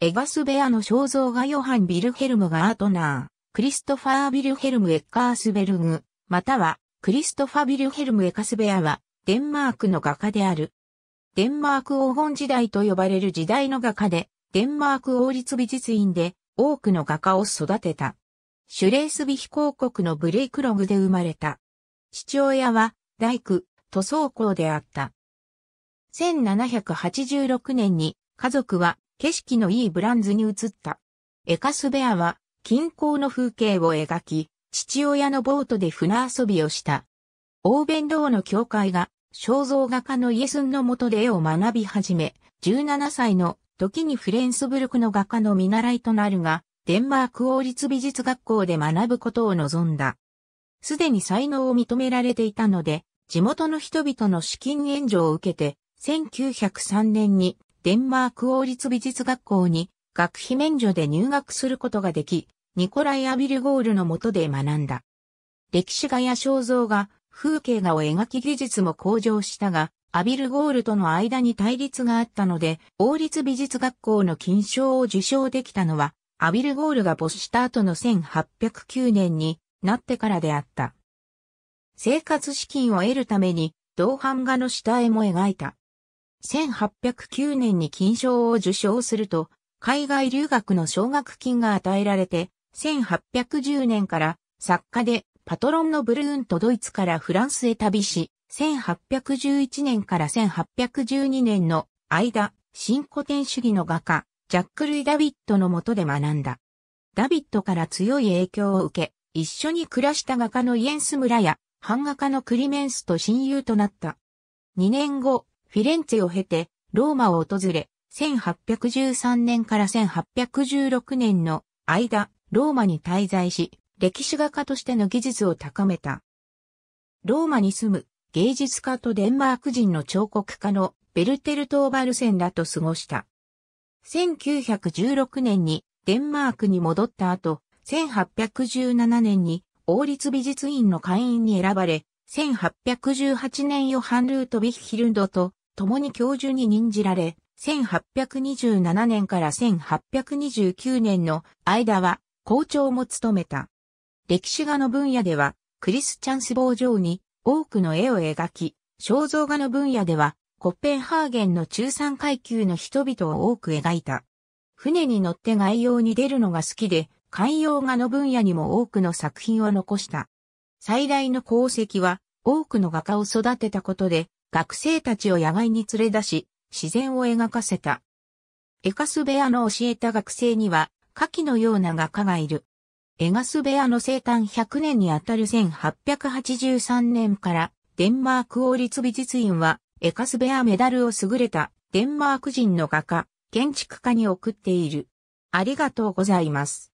エガス部屋の肖像画ヨハン・ビルヘルム・ガートナー、クリストファー・ビルヘルム・エッカースベルグ、またはクリストファ・ビルヘルム・エカスベアはデンマークの画家である。デンマーク黄金時代と呼ばれる時代の画家で、デンマーク王立美術院で多くの画家を育てた。シュレースビヒ公国のブレイクログで生まれた。父親は大工、塗装工であった。1786年に家族は景色のいいブランズに移った。エカスベアは近郊の風景を描き、父親のボートで船遊びをした。欧弁道の教会が肖像画家のイエスンの下で絵を学び始め、17歳の時にフレンスブルクの画家の見習いとなるが、デンマーク王立美術学校で学ぶことを望んだ。すでに才能を認められていたので、地元の人々の資金援助を受けて、1903年にデンマーク王立美術学校に学費免除で入学することができ、ニコライ・アビルゴールの下で学んだ。歴史画や肖像画、風景画を描き技術も向上したが、アビルゴールとの間に対立があったので、王立美術学校の金賞を受賞できたのは、アビルゴールが没した後の1809年になってからであった。生活資金を得るために、銅版画の下絵も描いた。1809年に金賞を受賞すると、海外留学の奨学金が与えられて、1810年から作家でパトロンのブルーンとドイツからフランスへ旅し、1811年から1812年の間、新古典主義の画家、ジャック・ルイ・ダビットの下で学んだ。ダビットから強い影響を受け、一緒に暮らした画家のイエンス村や、版画家のクリメンスと親友となった。2年後、フィレンツェを経て、ローマを訪れ、1813年から1816年の間、ローマに滞在し、歴史画家としての技術を高めた。ローマに住む芸術家とデンマーク人の彫刻家のベルテルトーバルセンらと過ごした。1916年にデンマークに戻った後、1817年に王立美術院の会員に選ばれ、1818年ヨハン・ルート・ビッヒルンドと共に教授に任じられ、1827年から1829年の間は校長も務めた。歴史画の分野では、クリスチャンス坊上に多くの絵を描き、肖像画の分野では、コッペンハーゲンの中産階級の人々を多く描いた。船に乗って外洋に出るのが好きで、海洋画の分野にも多くの作品を残した。最大の功績は、多くの画家を育てたことで、学生たちを野外に連れ出し、自然を描かせた。エカス部屋の教えた学生には、下記のような画家がいる。エガス部屋の生誕100年にあたる1883年から、デンマーク王立美術院は、エカス部屋メダルを優れたデンマーク人の画家、建築家に送っている。ありがとうございます。